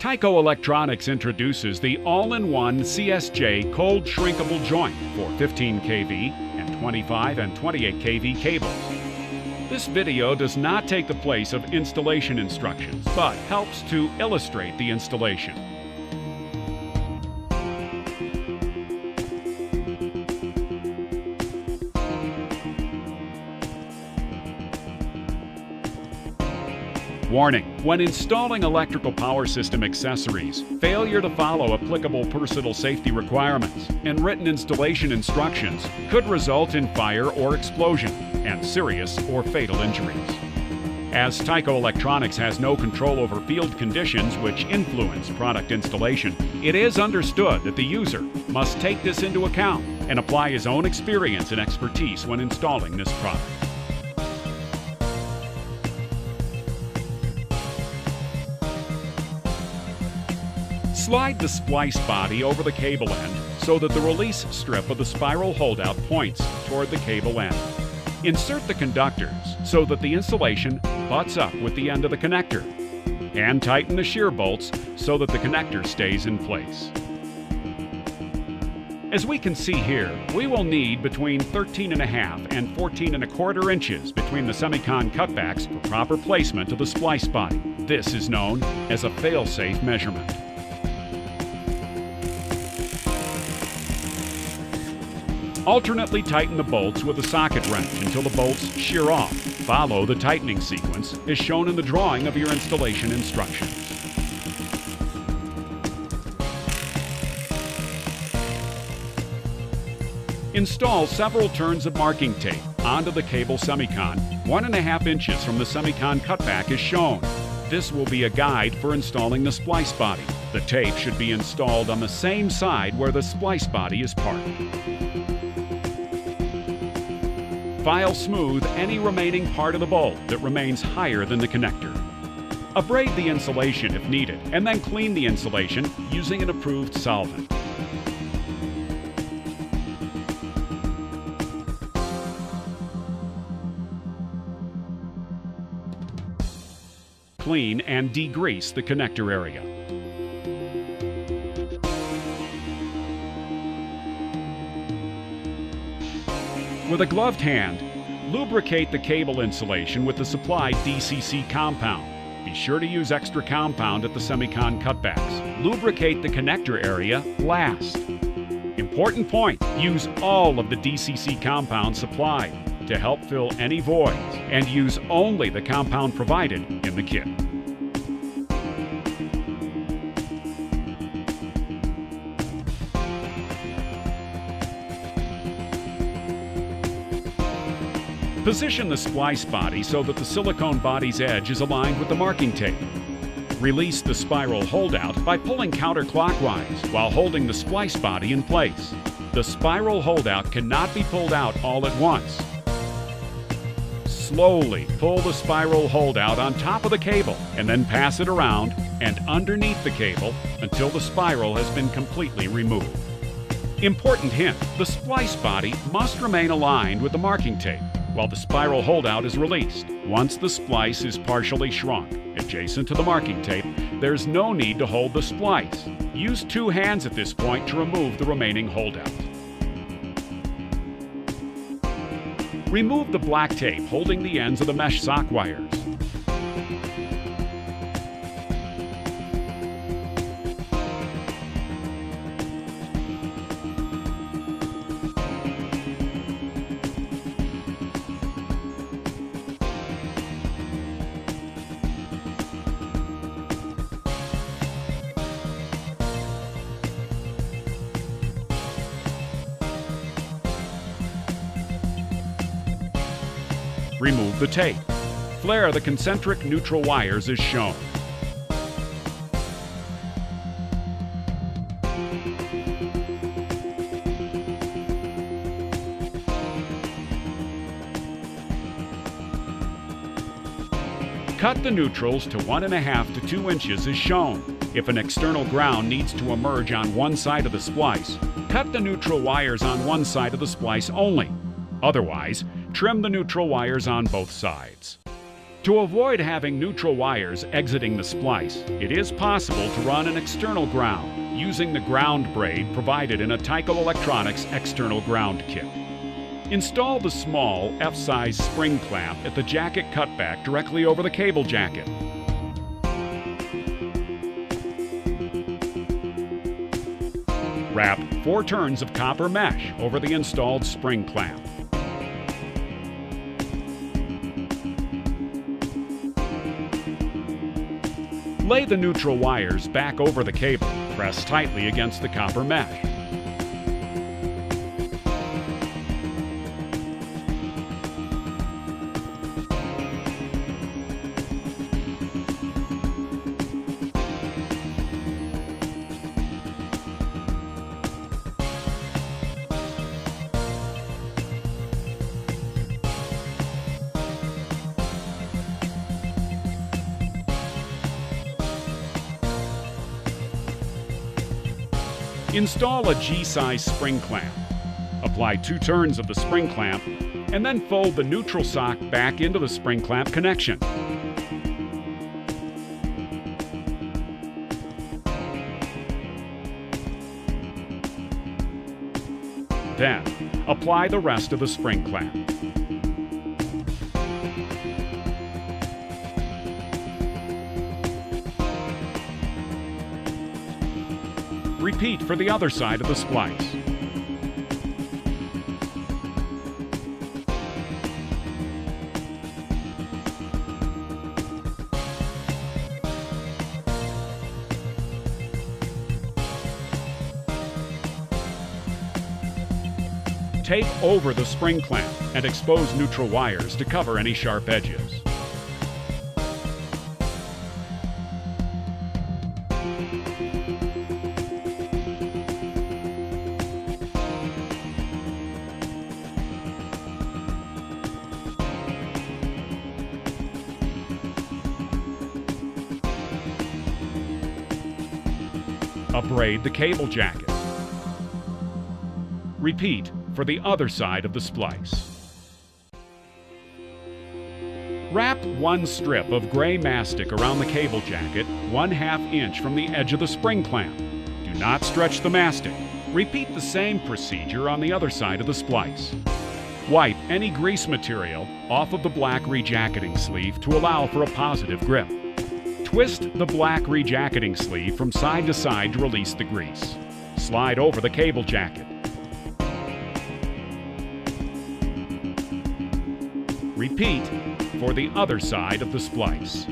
Tyco Electronics introduces the all-in-one CSJ cold shrinkable joint for 15 kV and 25 and 28 kV cables. This video does not take the place of installation instructions, but helps to illustrate the installation. Warning When installing electrical power system accessories, failure to follow applicable personal safety requirements and written installation instructions could result in fire or explosion and serious or fatal injuries. As Tyco Electronics has no control over field conditions which influence product installation, it is understood that the user must take this into account and apply his own experience and expertise when installing this product. Slide the splice body over the cable end so that the release strip of the spiral holdout points toward the cable end. Insert the conductors so that the insulation butts up with the end of the connector. And tighten the shear bolts so that the connector stays in place. As we can see here, we will need between 13 and a half and 14 and a quarter inches between the semicon cutbacks for proper placement of the splice body. This is known as a fail-safe measurement. Alternately tighten the bolts with a socket wrench until the bolts shear off. Follow the tightening sequence as shown in the drawing of your installation instructions. Install several turns of marking tape onto the cable semicon, one and a half inches from the semicon cutback as shown. This will be a guide for installing the splice body. The tape should be installed on the same side where the splice body is parked. File smooth any remaining part of the bolt that remains higher than the connector. Abrade the insulation if needed, and then clean the insulation using an approved solvent. Clean and degrease the connector area. With a gloved hand, lubricate the cable insulation with the supplied DCC compound. Be sure to use extra compound at the semicon cutbacks. Lubricate the connector area last. Important point, use all of the DCC compound supplied to help fill any voids and use only the compound provided in the kit. Position the splice body so that the silicone body's edge is aligned with the marking tape. Release the spiral holdout by pulling counterclockwise while holding the splice body in place. The spiral holdout cannot be pulled out all at once. Slowly pull the spiral holdout on top of the cable and then pass it around and underneath the cable until the spiral has been completely removed. Important hint, the splice body must remain aligned with the marking tape while the spiral holdout is released. Once the splice is partially shrunk, adjacent to the marking tape, there's no need to hold the splice. Use two hands at this point to remove the remaining holdout. Remove the black tape holding the ends of the mesh sock wires. Remove the tape. Flare the concentric neutral wires as shown. Cut the neutrals to one and a half to two inches as shown. If an external ground needs to emerge on one side of the splice, cut the neutral wires on one side of the splice only. Otherwise, trim the neutral wires on both sides. To avoid having neutral wires exiting the splice, it is possible to run an external ground using the ground braid provided in a Tyco Electronics external ground kit. Install the small F-size spring clamp at the jacket cutback directly over the cable jacket. Wrap four turns of copper mesh over the installed spring clamp. Lay the neutral wires back over the cable. Press tightly against the copper mesh. Install a G-size spring clamp. Apply two turns of the spring clamp and then fold the neutral sock back into the spring clamp connection. Then, apply the rest of the spring clamp. Repeat for the other side of the splice. Take over the spring clamp and expose neutral wires to cover any sharp edges. Abrade the cable jacket. Repeat for the other side of the splice. Wrap one strip of gray mastic around the cable jacket one half inch from the edge of the spring clamp. Do not stretch the mastic. Repeat the same procedure on the other side of the splice. Wipe any grease material off of the black rejacketing sleeve to allow for a positive grip. Twist the black rejacketing sleeve from side to side to release the grease. Slide over the cable jacket. Repeat for the other side of the splice.